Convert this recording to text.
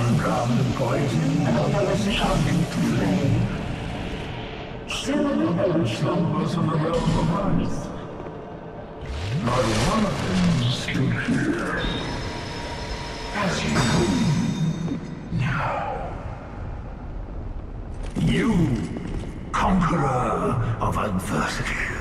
One of poison, another was charming to flame. Still another slumbers in the realm of ice. Not one of them stood here. As you now. You, conqueror of adversity.